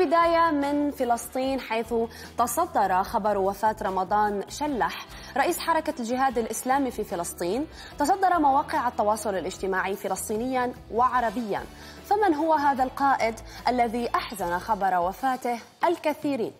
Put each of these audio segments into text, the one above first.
والبداية من فلسطين حيث تصدر خبر وفاة رمضان شلح. رئيس حركة الجهاد الإسلامي في فلسطين تصدر مواقع التواصل الاجتماعي فلسطينيا وعربيا. فمن هو هذا القائد الذي أحزن خبر وفاته الكثيرين؟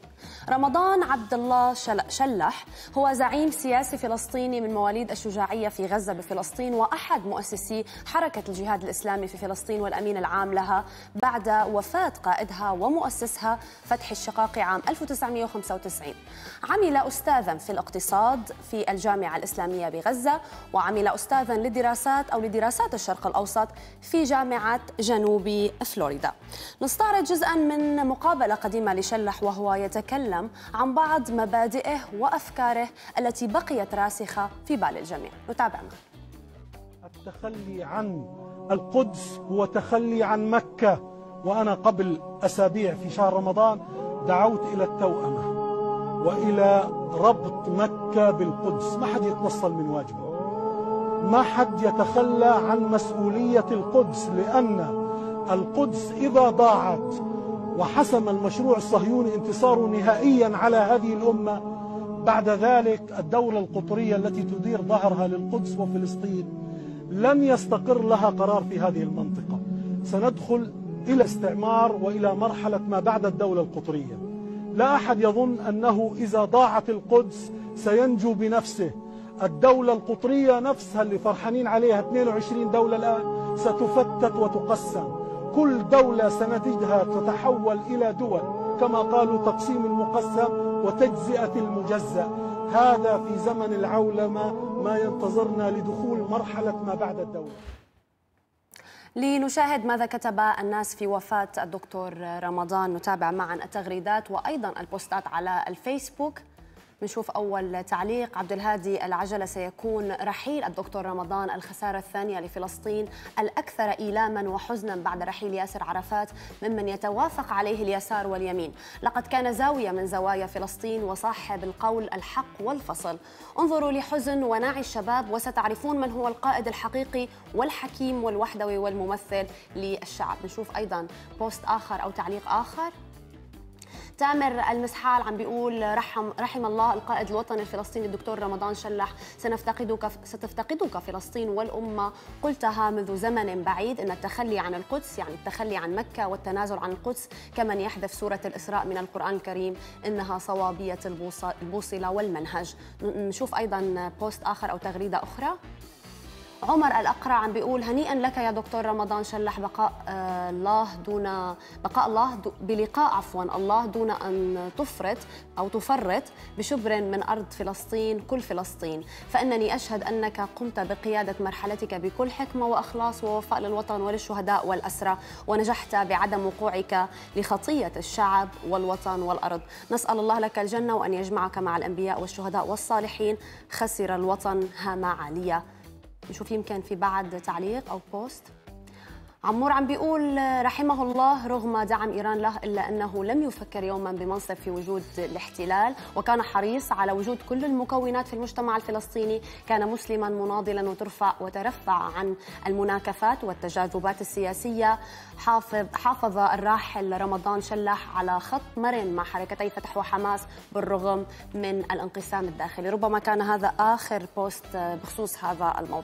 رمضان عبد الله شلح هو زعيم سياسي فلسطيني من مواليد الشجاعية في غزة بفلسطين وأحد مؤسسي حركة الجهاد الإسلامي في فلسطين والأمين العام لها. بعد وفاة قائدها ومؤسسها فتحي الشقاقي عام 1995 عمل أستاذا في الاقتصاد في الجامعة الإسلامية بغزة وعمل أستاذا للدراسات أو لدراسات الشرق الأوسط في جامعة جنوب فلوريدا. نستعرض جزءا من مقابلة قديمة لشلح وهو يتكلم يتكلم عن بعض مبادئه وأفكاره التي بقيت راسخة في بال الجميع. نتابع التخلي عن القدس هو تخلي عن مكة. وأنا قبل أسابيع في شهر رمضان دعوت إلى التوأمة وإلى ربط مكة بالقدس. ما حد يتنصل من واجبه. ما حد يتخلى عن مسؤولية القدس لأن القدس إذا ضاعت وحسم المشروع الصهيوني انتصاره نهائيا على هذه الأمة بعد ذلك الدولة القطرية التي تدير ظهرها للقدس وفلسطين لن يستقر لها قرار في هذه المنطقة. سندخل إلى استعمار وإلى مرحلة ما بعد الدولة القطرية. لا أحد يظن أنه إذا ضاعت القدس سينجو بنفسه. الدولة القطرية نفسها اللي فرحانين عليها 22 دولة الآن ستفتت وتقسم. كل دولة سنجدها تتحول إلى دول كما قالوا تقسيم المقسم وتجزئة المجزأ. هذا في زمن العولمة ما ينتظرنا لدخول مرحلة ما بعد الدولة. لنشاهد ماذا كتب الناس في وفاة الدكتور رمضان. نتابع معا التغريدات وأيضا البوستات على الفيسبوك. بنشوف أول تعليق. عبد الهادي العجلة سيكون رحيل الدكتور رمضان الخسارة الثانية لفلسطين الأكثر إيلاما وحزنا بعد رحيل ياسر عرفات ممن يتوافق عليه اليسار واليمين. لقد كان زاوية من زوايا فلسطين وصاحب القول الحق والفصل. انظروا لحزن وناعي الشباب وستعرفون من هو القائد الحقيقي والحكيم والوحدوي والممثل للشعب. نشوف أيضا بوست آخر أو تعليق آخر. تامر المسحال عم بيقول رحم رحم الله القائد الوطني الفلسطيني الدكتور رمضان شلح سنفتقدك ستفتقدك فلسطين والأمة قلتها منذ زمن بعيد. إن التخلي عن القدس يعني التخلي عن مكة والتنازل عن القدس كمن يحذف سورة الإسراء من القرآن الكريم إنها صوابية البوصلة والمنهج نشوف أيضا بوست آخر أو تغريدة أخرى. عمر الأقرع عم بيقول هنيئا لك يا دكتور رمضان شلح بقاء آه، الله دون بقاء الله بلقاء عفوا الله دون أن تفرط أو تفرط بشبر من أرض فلسطين كل فلسطين. فإنني أشهد أنك قمت بقيادة مرحلتك بكل حكمة وإخلاص ووفاء للوطن وللشهداء والأسرى ونجحت بعدم وقوعك لخطية الشعب والوطن والأرض. نسأل الله لك الجنة وأن يجمعك مع الأنبياء والشهداء والصالحين. خسر الوطن هامة عالية نشوف يمكن في بعد تعليق أو بوست عمور عم بيقول رحمه الله رغم دعم إيران له إلا أنه لم يفكر يوما بمنصب في وجود الاحتلال وكان حريص على وجود كل المكونات في المجتمع الفلسطيني. كان مسلما مناضلا وترفع وترفع عن المناكفات والتجاذبات السياسية. حافظ حافظ الراحل رمضان شلح على خط مرن مع حركتي فتح وحماس بالرغم من الانقسام الداخلي. ربما كان هذا آخر بوست بخصوص هذا الموضوع.